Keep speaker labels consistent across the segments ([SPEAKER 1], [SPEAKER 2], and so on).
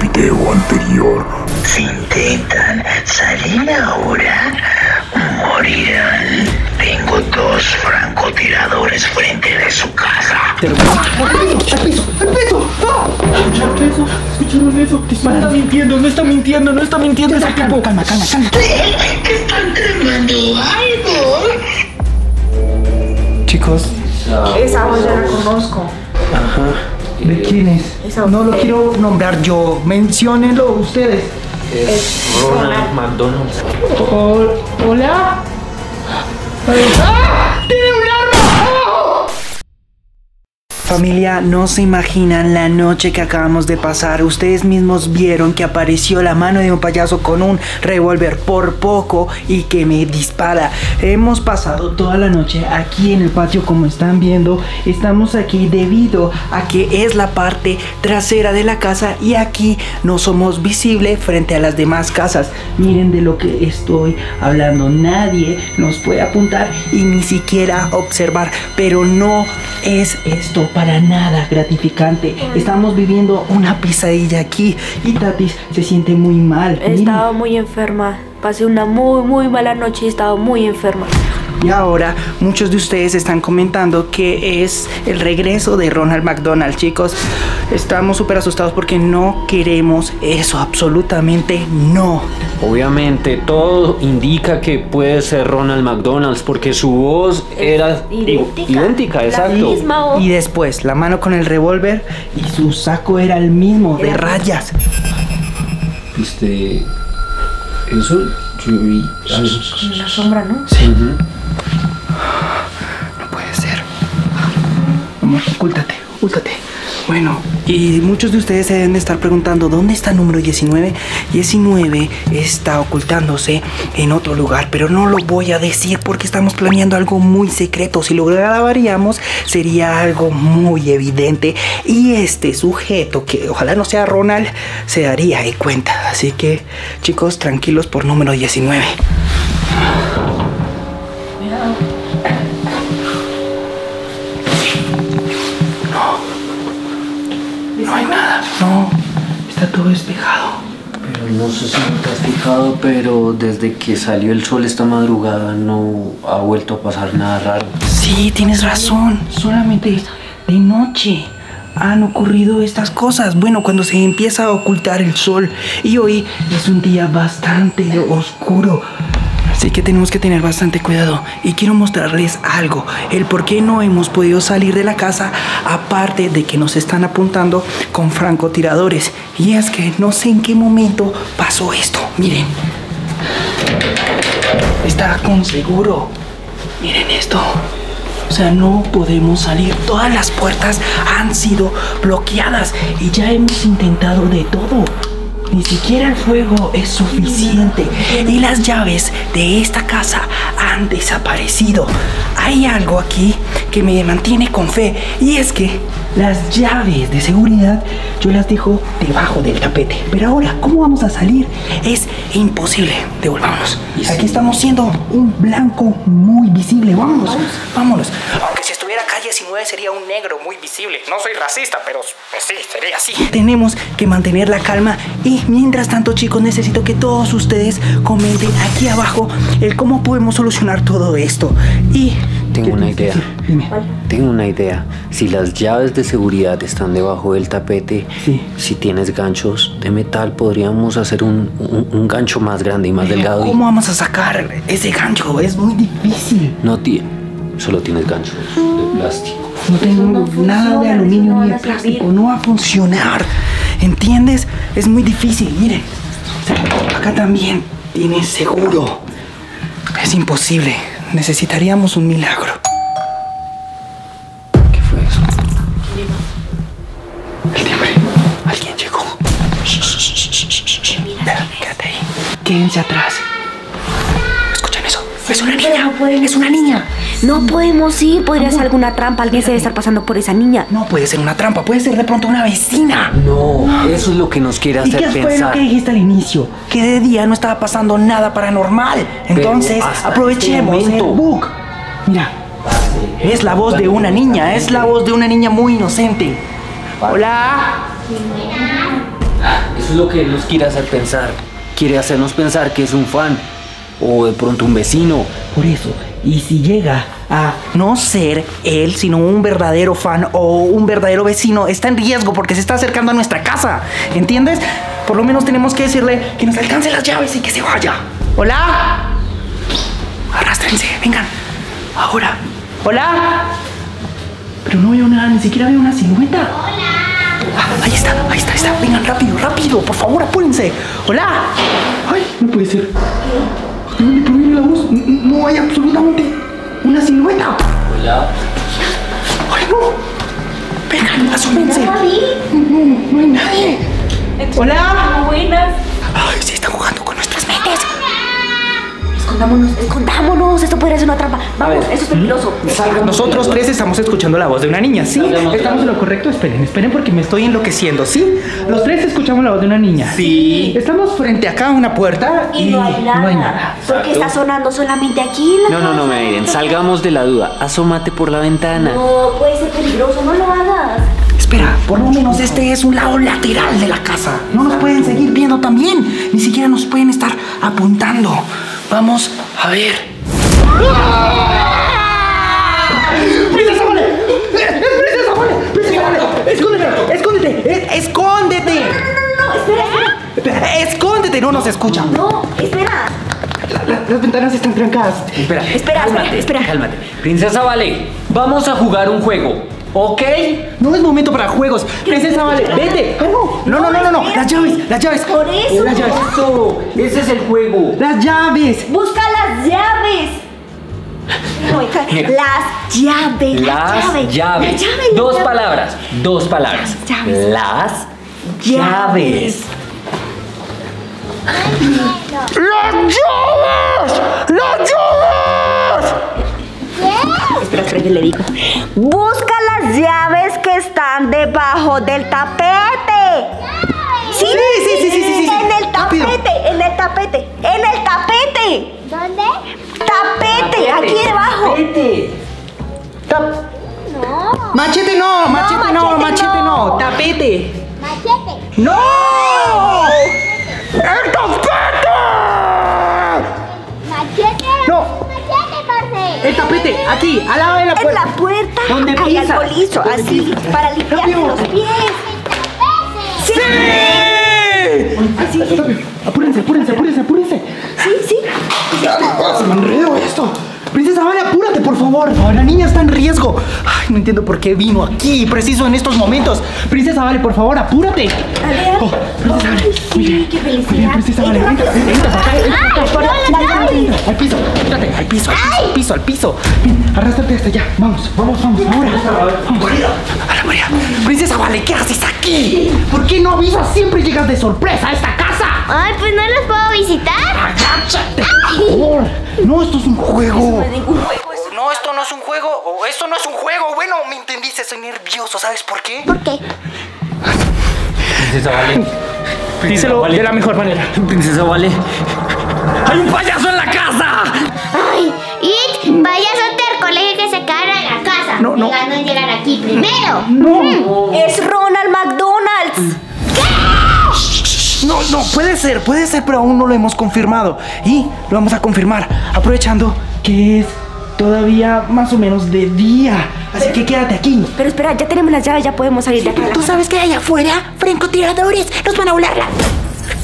[SPEAKER 1] video anterior.
[SPEAKER 2] Si intentan salir ahora, morirán. Tengo dos francotiradores frente de su casa.
[SPEAKER 3] ¿Escucharon eso? No está mintiendo, no está mintiendo, no está mintiendo ese tipo.
[SPEAKER 4] Calma, calma, calma.
[SPEAKER 2] Están tramando algo.
[SPEAKER 3] Chicos,
[SPEAKER 4] Esa voz ya la conozco.
[SPEAKER 3] ¿De quién es? No lo quiero nombrar yo, menciónenlo ustedes.
[SPEAKER 5] Ronald McDonald's.
[SPEAKER 3] Hol- Hola. ¡Ah! ¡Tiene un arma! Familia, no se imaginan la noche que acabamos de pasar. Ustedes mismos vieron que apareció la mano de un payaso con un revólver por poco y que me dispara. Hemos pasado toda la noche aquí en el patio como están viendo. Estamos aquí debido a que es la parte trasera de la casa y aquí no somos visibles frente a las demás casas. Miren de lo que estoy hablando. Nadie nos puede apuntar y ni siquiera observar. Pero no es esto para nada gratificante. Estamos viviendo una pesadilla aquí y Tatis se siente muy mal.
[SPEAKER 6] Estado muy enferma. Pasé una muy, muy mala noche y he estado muy enferma.
[SPEAKER 3] Y ahora muchos de ustedes están comentando que es el regreso de Ronald McDonald, chicos. Estamos súper asustados porque no queremos eso, absolutamente no.
[SPEAKER 5] Obviamente, todo indica que puede ser Ronald McDonald's porque su voz era
[SPEAKER 6] idéntica.
[SPEAKER 5] idéntica,
[SPEAKER 6] La
[SPEAKER 5] exacto.
[SPEAKER 6] misma voz.
[SPEAKER 3] Y después la mano con el revólver y su saco era el mismo, de rayas.
[SPEAKER 5] Este. Eso. Yo vi.
[SPEAKER 6] Una sombra, ¿no?
[SPEAKER 3] No Ocúltate, ocúltate. Bueno, y muchos de ustedes se deben de estar preguntando dónde está el número 19. 19 está ocultándose en otro lugar, pero no lo voy a decir porque estamos planeando algo muy secreto. Si lo grabaríamos sería algo muy evidente y este sujeto, que ojalá no sea Ronald, se daría de cuenta. Así que, chicos, tranquilos por número 19. No, está todo despejado.
[SPEAKER 5] Pero no sé si te has fijado, pero desde que salió el sol esta madrugada no ha vuelto a pasar nada raro.
[SPEAKER 3] Sí, tienes razón. Solamente de noche han ocurrido estas cosas. Bueno, cuando se empieza a ocultar el sol. Y hoy es un día bastante oscuro. Así que tenemos que tener bastante cuidado. Y quiero mostrarles algo. El por qué no hemos podido salir de la casa. Aparte de que nos están apuntando con francotiradores. Y es que no sé en qué momento pasó esto. Miren. Está con seguro. Miren esto. O sea, no podemos salir. Todas las puertas han sido bloqueadas y ya hemos intentado de todo. Ni siquiera el fuego es suficiente y las llaves de esta casa han desaparecido. Hay algo aquí que me mantiene con fe y es que las llaves de seguridad yo las dejo debajo del tapete. Pero ahora, ¿cómo vamos a salir? Es imposible. Devolvámonos. Aquí estamos siendo un blanco muy visible. Vámonos, vámonos. Aunque si estuviera calle 19 sería un negro muy visible. No soy racista, pero pues sí, sería así. Tenemos que mantener la calma y mientras tanto, chicos, necesito que todos ustedes comenten aquí abajo el cómo podemos solucionar todo esto. Y
[SPEAKER 5] Tengo
[SPEAKER 3] ¿Qué
[SPEAKER 5] una
[SPEAKER 3] tienes
[SPEAKER 5] idea.
[SPEAKER 3] Dime.
[SPEAKER 5] Tengo una idea. Si las llaves de seguridad están debajo del tapete,
[SPEAKER 3] Sí.
[SPEAKER 5] si tienes ganchos de metal, podríamos hacer un, un- un gancho más grande y más delgado. y-
[SPEAKER 3] ¿Cómo vamos a sacar ese gancho? Es muy difícil.
[SPEAKER 5] No ti solo tienes ganchos de plástico.
[SPEAKER 3] No tengo
[SPEAKER 6] no
[SPEAKER 3] nada de aluminio
[SPEAKER 6] no
[SPEAKER 3] ni de
[SPEAKER 6] servir.
[SPEAKER 3] plástico. No va a funcionar. ¿Entiendes? Es muy difícil. Miren. Acá también tiene seguro. Es imposible. Necesitaríamos un milagro. ¿Qué fue eso? El timbre. Alguien llegó. Espera, quédate ahí. Quédense atrás. ¿Escuchan eso? Es una niña.
[SPEAKER 6] no
[SPEAKER 3] Es una niña.
[SPEAKER 6] No podemos ir. Podría ser alguna trampa. Alguien se debe estar pasando por esa niña.
[SPEAKER 3] No puede ser una trampa, puede ser de pronto una vecina.
[SPEAKER 5] No, eso es lo que nos quiere
[SPEAKER 3] ¿Y
[SPEAKER 5] hacer
[SPEAKER 3] qué fue lo que dijiste al inicio? Que de día no estaba pasando nada paranormal. Entonces,
[SPEAKER 5] hasta
[SPEAKER 3] aprovechemos
[SPEAKER 5] este
[SPEAKER 3] el book. Mira, es la voz de una niña, es la voz de una niña muy inocente. Hola.
[SPEAKER 5] Es Eso es lo que nos quiere hacer pensar. Quiere hacernos pensar que es un fan. O de pronto un vecino.
[SPEAKER 3] Por eso, y si llega a no ser él, sino un verdadero fan o un verdadero vecino, está en riesgo porque se está acercando a nuestra casa. ¿Entiendes? Por lo menos tenemos que decirle que nos alcance las llaves y que se vaya. ¡Hola! Arrastrense, vengan. Ahora. ¡Hola! Pero no veo nada, ni siquiera veo una silueta. ¡Hola! ahí está, ahí está, ahí está. Vengan rápido, rápido, por favor, apúrense. ¡Hola! ¡Ay, no puede ser! ¿De dónde proviene la voz? No hay absolutamente una silueta.
[SPEAKER 5] Hola.
[SPEAKER 3] ¡Ay, no! Vengan, asómense. No, no hay nadie. ¡Hola!
[SPEAKER 6] Buenas.
[SPEAKER 3] Ay, se están jugando.
[SPEAKER 6] Escondámonos, escondámonos. Esto podría ser una trampa. Vamos, eso es peligroso.
[SPEAKER 3] Nosotros tres estamos escuchando la voz de una niña, ¿sí? Estamos en lo correcto. Esperen, esperen porque me estoy enloqueciendo, ¿sí? Los tres escuchamos la voz de una niña. Sí. Estamos frente acá a una puerta y,
[SPEAKER 6] Y no hay nada.
[SPEAKER 3] no hay nada.
[SPEAKER 6] Porque está sonando solamente aquí en la
[SPEAKER 5] No, no, no me miren. Salgamos de la duda. Asómate por la ventana.
[SPEAKER 6] No, puede ser peligroso, no lo hagas.
[SPEAKER 3] Espera, por lo menos este es un lado lateral de la casa. No nos pueden seguir viendo también. Ni siquiera nos pueden estar apuntando. Vamos a ver. ¡Princesa Vale! ¡Eh, ¡Princesa Vale! ¡Princesa Vale! ¡Escóndete! ¡Escóndete! ¡Eh, ¡Escóndete!
[SPEAKER 6] No, espera, espera.
[SPEAKER 3] ¡Escóndete! No nos escuchan.
[SPEAKER 6] No, espera.
[SPEAKER 3] La- las ventanas están trancadas.
[SPEAKER 5] Espera,
[SPEAKER 6] Espera,
[SPEAKER 5] cálmate,
[SPEAKER 6] espera.
[SPEAKER 5] Cálmate. Princesa Vale, vamos a jugar un juego. ¿Ok?
[SPEAKER 3] No es momento para juegos. Princesa Vale, vete. Ah, no. No, no, no, no, no. Las llaves, las llaves.
[SPEAKER 6] Por eso.
[SPEAKER 3] Las llaves.
[SPEAKER 5] Eso, ese es el juego.
[SPEAKER 3] Las llaves.
[SPEAKER 6] Busca las llaves. No, hija,
[SPEAKER 5] Mira.
[SPEAKER 6] las llaves.
[SPEAKER 5] Las llaves.
[SPEAKER 6] Las llaves.
[SPEAKER 5] Dos
[SPEAKER 6] las llaves.
[SPEAKER 5] palabras. Dos palabras.
[SPEAKER 6] Las llaves.
[SPEAKER 5] Las
[SPEAKER 6] Llaves.
[SPEAKER 3] ¡Las llaves! ¡Las llaves!
[SPEAKER 6] Espera, espera, yo le digo. Busca llaves que están debajo del tapete. Sí,
[SPEAKER 3] Sí, sí, sí, sí, sí, sí.
[SPEAKER 6] En el
[SPEAKER 3] Rápido.
[SPEAKER 6] tapete, en el tapete, en el tapete.
[SPEAKER 1] ¿Dónde?
[SPEAKER 6] Tapete, aquí debajo.
[SPEAKER 3] Tap-
[SPEAKER 1] No.
[SPEAKER 3] Machete no, machete no,
[SPEAKER 6] machete
[SPEAKER 3] machete
[SPEAKER 6] no.
[SPEAKER 3] no. Tapete.
[SPEAKER 1] Machete.
[SPEAKER 3] ¡No! Aquí, al lado de la
[SPEAKER 6] En
[SPEAKER 3] puerta.
[SPEAKER 6] la puerta
[SPEAKER 3] ¿Dónde
[SPEAKER 6] hay algo liso, así, para limpiarte
[SPEAKER 3] Rápido.
[SPEAKER 6] los pies. Sí,
[SPEAKER 3] ¡Sí! Apúrense, apúrense, apúrense, apúrense.
[SPEAKER 6] sí, sí.
[SPEAKER 3] Se me enredó esto. Princesa Vale, apúrate, por favor. La niña está en riesgo. Ay, no entiendo por qué vino aquí, preciso en estos momentos. Princesa Vale, por favor, apúrate.
[SPEAKER 6] Dale,
[SPEAKER 3] Oh, princesa Vale.
[SPEAKER 6] sí,
[SPEAKER 3] bien.
[SPEAKER 6] qué
[SPEAKER 3] Muy bien,
[SPEAKER 6] felicidad.
[SPEAKER 3] princesa Vale. Entra, entra para acá, entra para Al piso, espérate, al piso, al piso, al piso, al piso. Bien, arrástrate hasta allá. Vamos, vamos, vamos, ahora. Vamos. Ana María, princesa Vale, ¿qué haces aquí? ¿Por qué no avisas? Siempre llegas de sorpresa a esta casa.
[SPEAKER 1] Ay, pues no los puedo visitar.
[SPEAKER 3] Agáchate, por. No, esto es un juego.
[SPEAKER 6] No es ningún juego,
[SPEAKER 3] No, esto no es un juego. O esto no es un juego. Bueno, me entendiste. Soy nervioso. ¿Sabes por qué?
[SPEAKER 1] ¿Por qué?
[SPEAKER 5] Princesa Vale. Princesa
[SPEAKER 3] Díselo
[SPEAKER 5] Vale.
[SPEAKER 3] de la mejor manera.
[SPEAKER 5] Princesa Vale. ¡Hay un payaso en la casa!
[SPEAKER 1] Ay, It, a al colegio que se quedan en la casa.
[SPEAKER 3] No, no.
[SPEAKER 1] Oigan, no llegar aquí primero.
[SPEAKER 3] No.
[SPEAKER 6] Es Ronald McDonald's.
[SPEAKER 3] No, no, puede ser, puede ser, pero aún no lo hemos confirmado. Y lo vamos a confirmar, aprovechando que es todavía más o menos de día. Así que quédate aquí.
[SPEAKER 6] Pero espera, ya tenemos las llaves, ya podemos salir de acá.
[SPEAKER 7] Tú sabes que hay afuera francotiradores nos van a volar la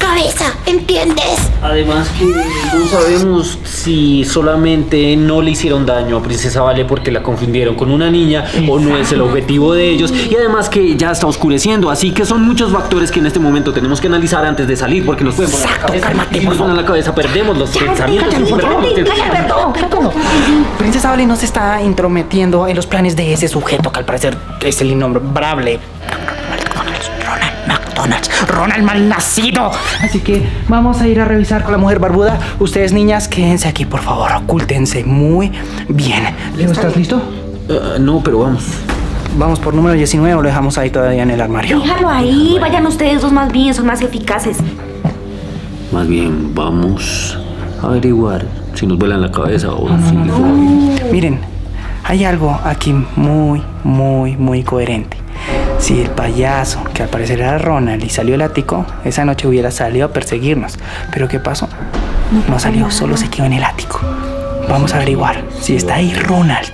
[SPEAKER 7] cabeza, ¿entiendes?
[SPEAKER 5] Además que no sabemos si solamente no le hicieron daño a Princesa Vale porque la confundieron con una niña o no es el objetivo de ellos. Y además que ya está oscureciendo, así que son muchos factores que en este momento tenemos que analizar antes de salir porque nos pueden poner
[SPEAKER 3] Exacto,
[SPEAKER 5] la cabeza.
[SPEAKER 3] cálmate,
[SPEAKER 5] nos ponen la cabeza perdemos los pensamientos.
[SPEAKER 6] cállate, cállate, perdón.
[SPEAKER 3] Princesa Vale no se está intrometiendo en los planes de ese sujeto que al parecer es el innombrable. Ronald Ronald malnacido. Así que vamos a ir a revisar con la mujer barbuda. Ustedes, niñas, quédense aquí, por favor. Ocúltense muy bien. Leo, ¿estás listo?
[SPEAKER 5] Ah, no, pero vamos.
[SPEAKER 3] Vamos por número 19 o lo dejamos ahí todavía en el armario.
[SPEAKER 6] Déjalo ahí, vayan ustedes dos más bien, son más eficaces.
[SPEAKER 5] Más bien, vamos a averiguar si nos vuelan la cabeza o
[SPEAKER 3] Ah,
[SPEAKER 5] si...
[SPEAKER 3] Miren, hay algo aquí muy, muy, muy coherente. Si el payaso, que al parecer era Ronald y salió el ático, esa noche hubiera salido a perseguirnos. Pero ¿qué pasó? No salió, solo se quedó en el ático. Vamos a averiguar si está ahí Ronald.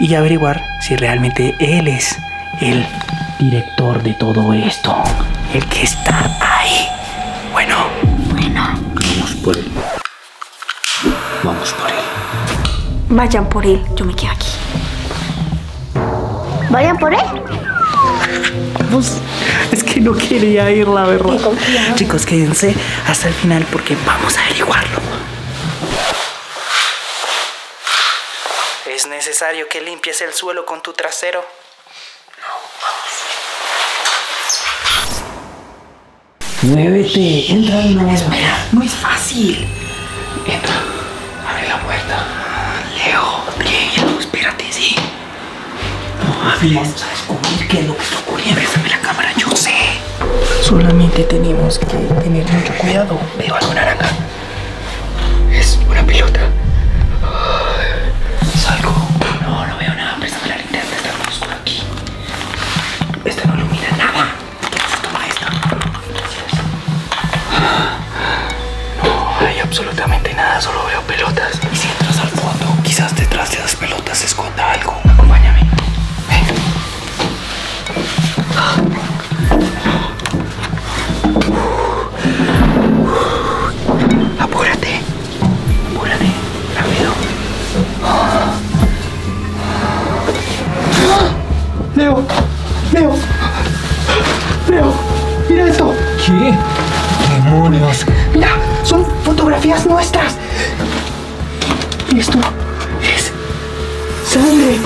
[SPEAKER 3] Y averiguar si realmente él es el director de todo esto. El que está ahí. Bueno,
[SPEAKER 5] Vamos por él. Vamos por él.
[SPEAKER 6] Vayan por él, yo me quedo aquí.
[SPEAKER 1] ¿Vayan por él?
[SPEAKER 3] Pues es que no quería ir, la verdad. Chicos, quédense hasta el final porque vamos a averiguarlo. ¿Es necesario que limpies el suelo con tu trasero? Muévete, entra de nuevo. Espera, no es fácil. Vamos a descubrir qué es lo que está ocurriendo. Préstame la cámara, yo sé. Solamente tenemos que tener mucho cuidado. Veo algo naranja. Es una pelota. Salgo. No, no veo nada. Préstame la linterna. Está muy oscuro aquí. Esta no ilumina nada. Toma esta. No hay absolutamente nada. Solo veo pelotas. Y si entras al fondo, quizás detrás de las pelotas se esconda algo. Sangre.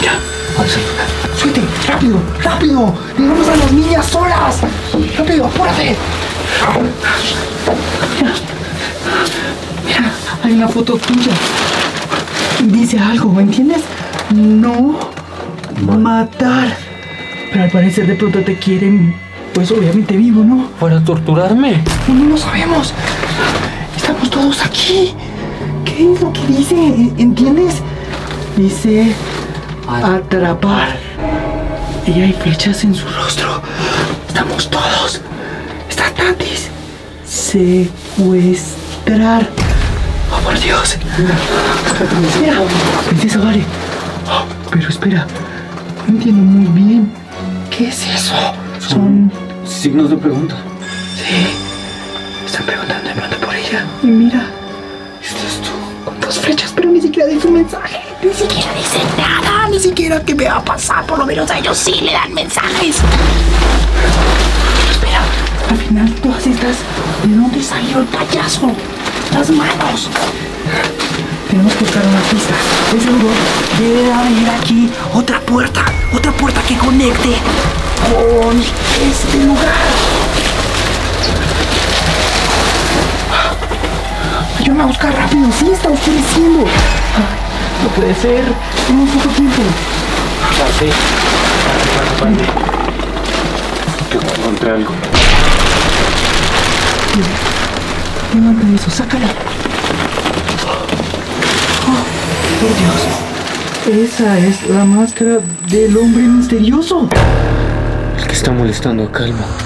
[SPEAKER 3] Mira. Suete, rápido, rápido. Dejamos a las niñas solas. Rápido, apúrate. Mira, mira, hay una foto tuya. Dice algo, ¿entiendes? No matar. Pero al parecer de pronto te quieren, pues obviamente vivo, ¿no?
[SPEAKER 5] ¿Para torturarme?
[SPEAKER 3] No, no lo sabemos. Estamos todos aquí. ¿Qué es lo que dice? ¿Entiendes? Dice atrapar. Y hay flechas en su rostro. Estamos todos. Está Tatis. Secuestrar. Oh, por Dios. Mira, princesa Vale. Oh, pero espera. No entiendo muy bien. ¿Qué es eso? Son
[SPEAKER 5] Signos de pregunta.
[SPEAKER 3] Sí. Están preguntando de pronto por ella. Y mira, estás tú con dos flechas, pero ni siquiera dice un mensaje. Ni siquiera dice nada. Ni siquiera qué me va a pasar. Por lo menos a ellos sí le dan mensajes. Espera, al final todas estas, ¿de dónde salió el payaso? Las manos. Tenemos que buscar una pista. De seguro debe haber aquí otra puerta. Otra puerta que conecte con este lugar. Ayúdame a buscar rápido. Sí, está oscureciendo. No puede ser. Tenemos poco tiempo.
[SPEAKER 5] Pase. Pase, pase, pase. Que encontré algo.
[SPEAKER 3] Levanta eso, sácala. Oh, por Dios. Esa es la máscara del hombre misterioso.
[SPEAKER 5] El que está molestando a Calma.